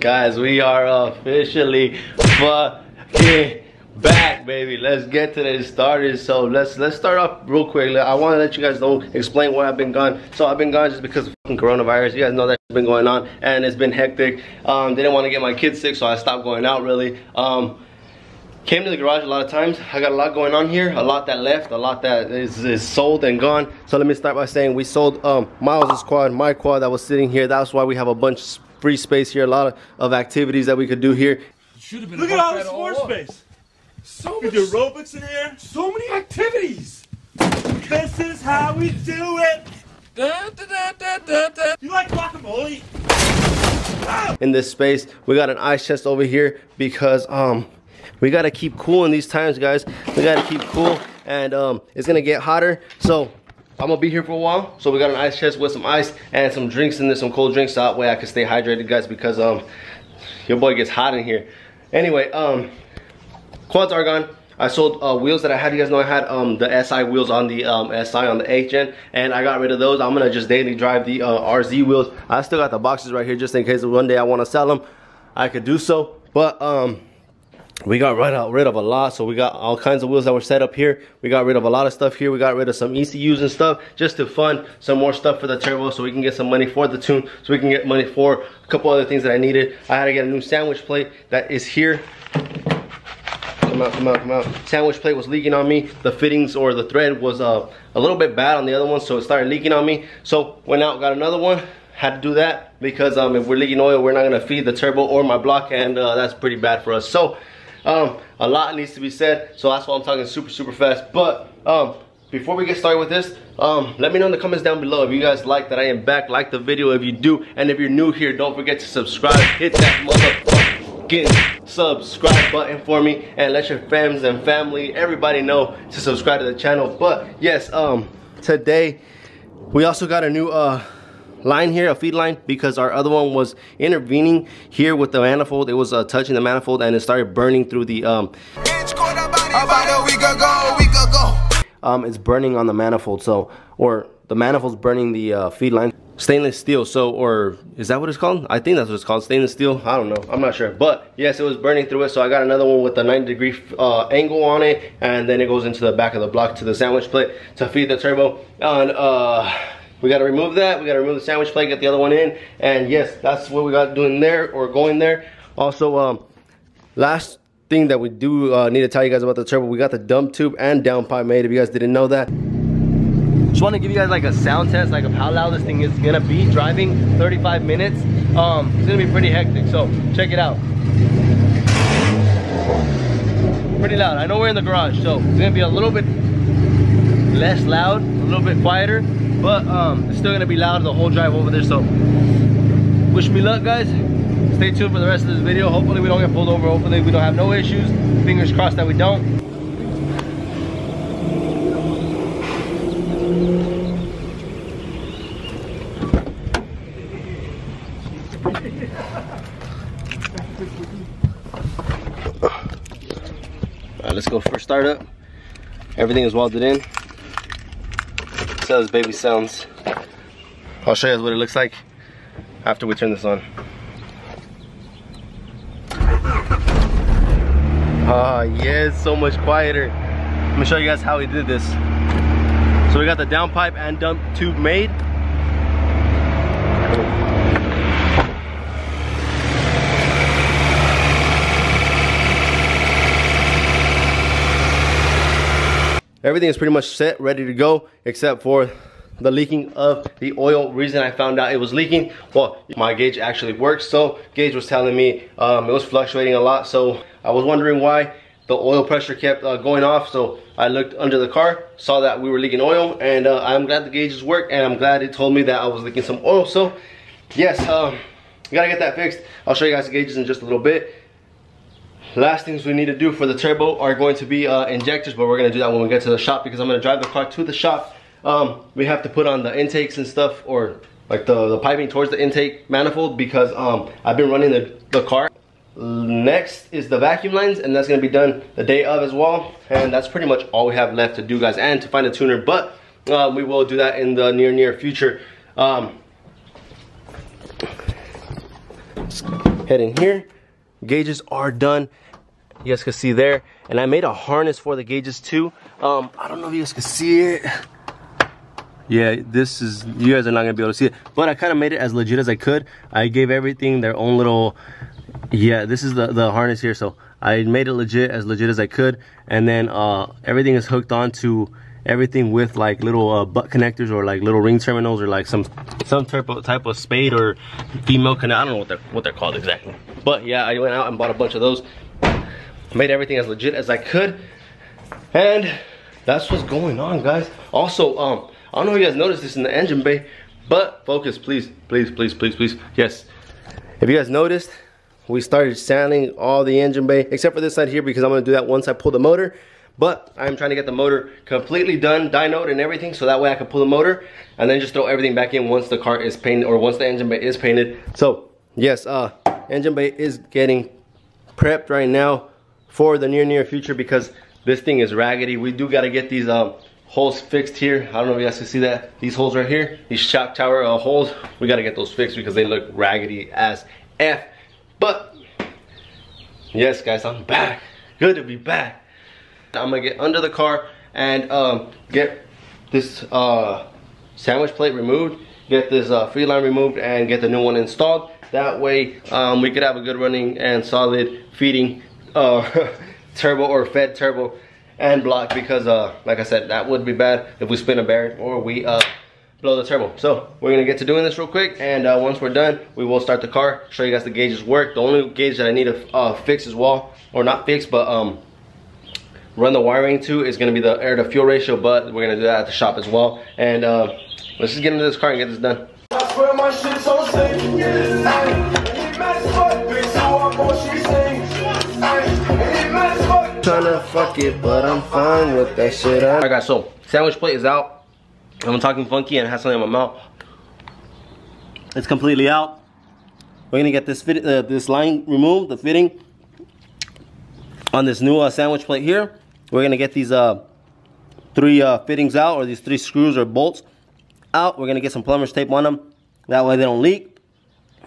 Guys, we are officially fucking back, baby. Let's get to this started. So let's let's start off real quick. I want to let you guys know, explain why I've been gone. So I've been gone just because of coronavirus. You guys know that's been going on, and it's been hectic. Um, didn't want to get my kids sick, so I stopped going out really. Um, came to the garage a lot of times. I got a lot going on here, a lot that left, a lot that is, is sold and gone. So let me start by saying we sold um, Miles' quad, my quad that was sitting here. That's why we have a bunch of free space here, a lot of, of activities that we could do here. Look at all this floor space. So We do aerobics in here. so many activities. This is how we do it. Da, da, da, da, da, da. You like guacamole? in this space. We got an ice chest over here because um we gotta keep cool in these times, guys. We gotta keep cool and um it's gonna get hotter. So I'm gonna be here for a while. So we got an ice chest with some ice and some drinks in there, some cold drinks. So that way I can stay hydrated, guys, because um your boy gets hot in here. Anyway, um quads are gone. I sold uh, wheels that I had. You guys know I had um, the SI wheels on the um, SI on the HN, and I got rid of those. I'm gonna just daily drive the uh, RZ wheels. I still got the boxes right here just in case one day I want to sell them. I could do so, but um, we got rid of, rid of a lot. So we got all kinds of wheels that were set up here. We got rid of a lot of stuff here. We got rid of some ECUs and stuff just to fund some more stuff for the turbo so we can get some money for the tune, so we can get money for a couple other things that I needed. I had to get a new sandwich plate that is here come out, come out, come out. Sandwich plate was leaking on me. The fittings or the thread was uh, a little bit bad on the other one, so it started leaking on me. So went out, got another one. Had to do that because um, if we're leaking oil, we're not gonna feed the turbo or my block, and uh, that's pretty bad for us. So um, a lot needs to be said, so that's why I'm talking super, super fast. But um, before we get started with this, um, let me know in the comments down below if you guys like that I am back. Like the video if you do, and if you're new here, don't forget to subscribe. Hit that motherfucking subscribe button for me and let your friends and family everybody know to subscribe to the channel but yes um today we also got a new uh line here a feed line because our other one was intervening here with the manifold it was uh, touching the manifold and it started burning through the um um, it's burning on the manifold. So, or the manifold's burning the uh, feed line. Stainless steel. So, or is that what it's called? I think that's what it's called. Stainless steel. I don't know. I'm not sure. But yes, it was burning through it. So I got another one with a 90 degree uh, angle on it, and then it goes into the back of the block to the sandwich plate to feed the turbo. And uh, we got to remove that. We got to remove the sandwich plate, get the other one in, and yes, that's what we got doing there or going there. Also, um, last thing that we do uh, need to tell you guys about the turbo, we got the dump tube and downpipe made. If you guys didn't know that. Just want to give you guys like a sound test, like of how loud this thing is gonna be driving 35 minutes. Um, it's gonna be pretty hectic. So check it out. Pretty loud. I know we're in the garage, so it's gonna be a little bit less loud, a little bit quieter, but um, it's still gonna be loud the whole drive over there. So wish me luck, guys. Stay tuned for the rest of this video. Hopefully we don't get pulled over. Hopefully we don't have no issues. Fingers crossed that we don't. Let's go for startup. Everything is welded in. See how this baby sounds. I'll show you guys what it looks like after we turn this on. Ah, yes, so much quieter. Let me show you guys how we did this. So we got the downpipe and dump tube made. Everything is pretty much set, ready to go, except for the leaking of the oil. Reason I found out it was leaking, well, my gauge actually works. So gauge was telling me um, it was fluctuating a lot. So I was wondering why the oil pressure kept uh, going off. So I looked under the car, saw that we were leaking oil, and uh, I'm glad the gauges work, and I'm glad it told me that I was leaking some oil. So yes, um, gotta get that fixed. I'll show you guys the gauges in just a little bit. Last things we need to do for the turbo are going to be uh, injectors, but we're gonna do that when we get to the shop because I'm gonna drive the car to the shop. Um, we have to put on the intakes and stuff, or like the, the piping towards the intake manifold because um, I've been running the, the car. Next is the vacuum lines, and that's gonna be done the day of as well. And that's pretty much all we have left to do, guys, and to find a tuner. But uh, we will do that in the near, near future. Um, head in here. Gauges are done. You guys can see there. And I made a harness for the gauges too. Um, I don't know if you guys can see it. Yeah, this is, you guys are not gonna be able to see it. But I kind of made it as legit as I could. I gave everything their own little, yeah, this is the, the harness here. So I made it legit, as legit as I could. And then uh, everything is hooked onto everything with like little uh, butt connectors or like little ring terminals or like some some type of type of spade or female connect. I don't know what they're what they're called exactly. But yeah, I went out and bought a bunch of those. Made everything as legit as I could, and that's what's going on, guys. Also, um, I don't know if you guys noticed this in the engine bay, but focus, please, please, please, please, please. Yes. If you guys noticed, we started sanding all the engine bay except for this side here because I'm gonna do that once I pull the motor. But I'm trying to get the motor completely done, dynoed and everything, so that way I can pull the motor and then just throw everything back in once the car is painted or once the engine bay is painted. So yes, uh, engine bay is getting prepped right now for the near near future because this thing is raggedy. We do gotta get these um, holes fixed here. I don't know if you guys can see that. These holes right here, these shock tower uh, holes, we gotta get those fixed because they look raggedy as F. But yes guys, I'm back. Good to be back. I'm gonna get under the car and um, get this uh, sandwich plate removed, get this uh, feed line removed, and get the new one installed. That way um, we could have a good running and solid feeding uh, turbo or fed turbo and block because uh, like I said, that would be bad if we spin a bearing or we uh, blow the turbo. So we're gonna get to doing this real quick and uh, once we're done, we will start the car, show you guys the gauges work. The only gauge that I need to uh, fix as well, or not fix, but um, run the wiring to is gonna be the air to fuel ratio, but we're gonna do that at the shop as well. And uh, let's just get into this car and get this done. I swear my shit's on sync. Ay, and fuck, bitch, so I'm on she sings. Ay, and it matters fuck. Tryna fuck it, but I'm fine with that shit. Alright guys, so sandwich plate is out. I'm talking funky and it has something in my mouth. It's completely out. We're gonna get this fit, uh, this line removed, the fitting on this new uh, sandwich plate here. We're gonna get these uh, three uh, fittings out, or these three screws or bolts out. We're gonna get some plumber's tape on them. That way they don't leak.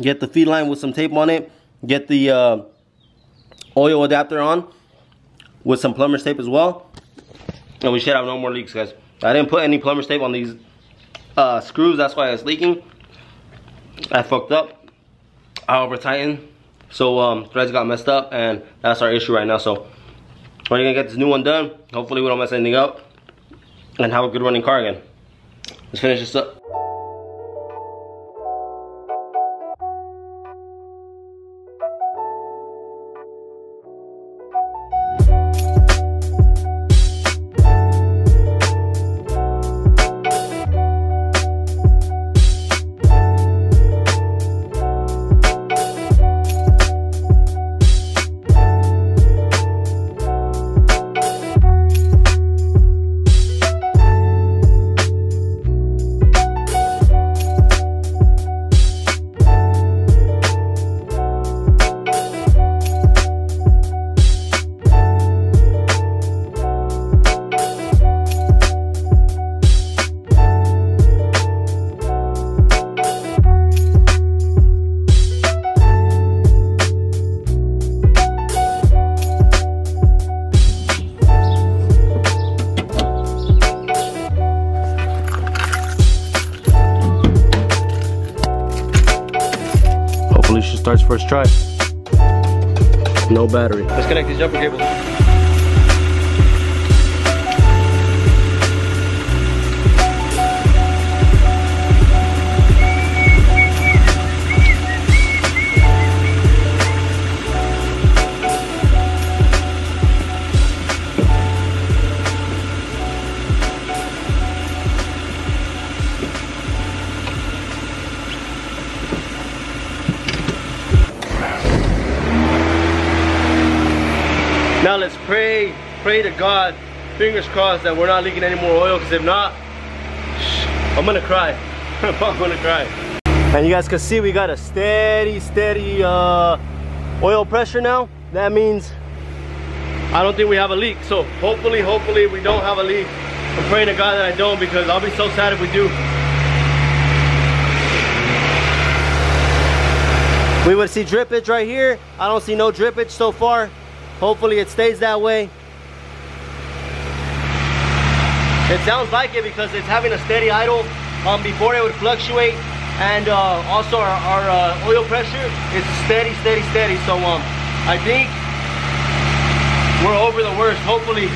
Get the feed line with some tape on it. Get the uh, oil adapter on with some plumber's tape as well. And we should have no more leaks, guys. I didn't put any plumber's tape on these uh, screws. That's why it's leaking. I fucked up. I over tightened. So um, threads got messed up and that's our issue right now. So we're gonna get this new one done. Hopefully we don't mess anything up and have a good running car again. Let's finish this up. First try. No battery. Let's connect these jumper cables. Pray, pray to God, fingers crossed that we're not leaking any more oil, because if not, I'm gonna cry. I'm gonna cry. And you guys can see we got a steady, steady uh, oil pressure now. That means I don't think we have a leak. So hopefully, hopefully we don't have a leak. I'm praying to God that I don't because I'll be so sad if we do. we would see drippage right here. I don't see no drippage so far. Hopefully it stays that way. It sounds like it because it's having a steady idle. Um, before it would fluctuate. And uh, also our, our uh, oil pressure is steady, steady, steady. So um, I think we're over the worst, hopefully.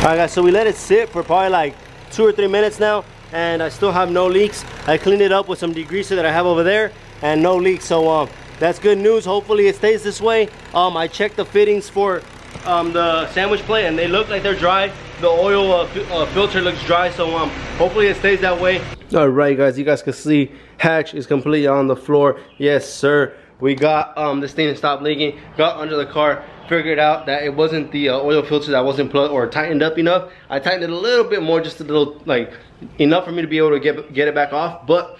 All right guys, so we let it sit for probably like two or three minutes now and I still have no leaks. I cleaned it up with some degreaser that I have over there and no leaks. So um, that's good news. Hopefully it stays this way. Um, I checked the fittings for um, the sandwich plate and they look like they're dry. The oil uh, uh, filter looks dry, so um, hopefully it stays that way. All right, guys, you guys can see hatch is completely on the floor. Yes, sir. We got um, this thing to stop leaking, got under the car, figured out that it wasn't the uh, oil filter that wasn't plugged or tightened up enough. I tightened it a little bit more, just a little, like, enough for me to be able to get, get it back off, but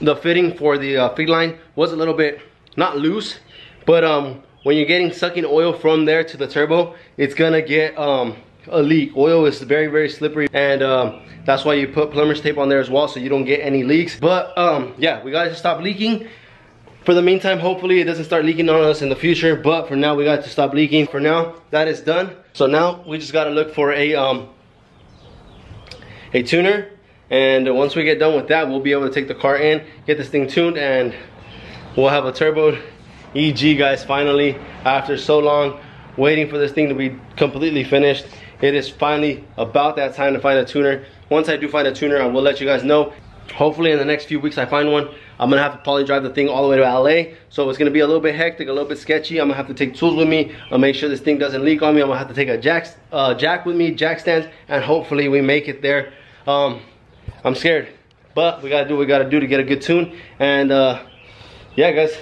the fitting for the uh, feed line was a little bit, not loose, but um, when you're getting sucking oil from there to the turbo, it's gonna get um, a leak. Oil is very, very slippery and um, that's why you put plumber's tape on there as well so you don't get any leaks. But um, yeah, we gotta stop leaking. For the meantime, hopefully it doesn't start leaking on us in the future, but for now we got to stop leaking. For now, that is done. So now we just gotta look for a, um, a tuner and once we get done with that, we'll be able to take the car in, get this thing tuned, and we'll have a turbo EG, guys, finally, after so long waiting for this thing to be completely finished. It is finally about that time to find a tuner. Once I do find a tuner, I will let you guys know. Hopefully in the next few weeks I find one. I'm gonna have to probably drive the thing all the way to LA. So it's gonna be a little bit hectic, a little bit sketchy. I'm gonna have to take tools with me. I'll make sure this thing doesn't leak on me. I'm gonna have to take a jack, uh, jack with me, jack stands, and hopefully we make it there. Um, I'm scared, but we gotta do what we gotta do to get a good tune. And uh, yeah, guys,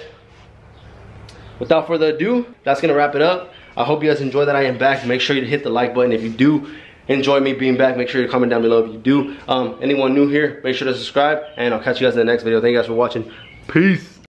without further ado, that's gonna wrap it up. I hope you guys enjoy that I am back. Make sure you hit the like button if you do enjoy me being back. Make sure you comment down below if you do. Um, anyone new here, make sure to subscribe, and I'll catch you guys in the next video. Thank you guys for watching. Peace.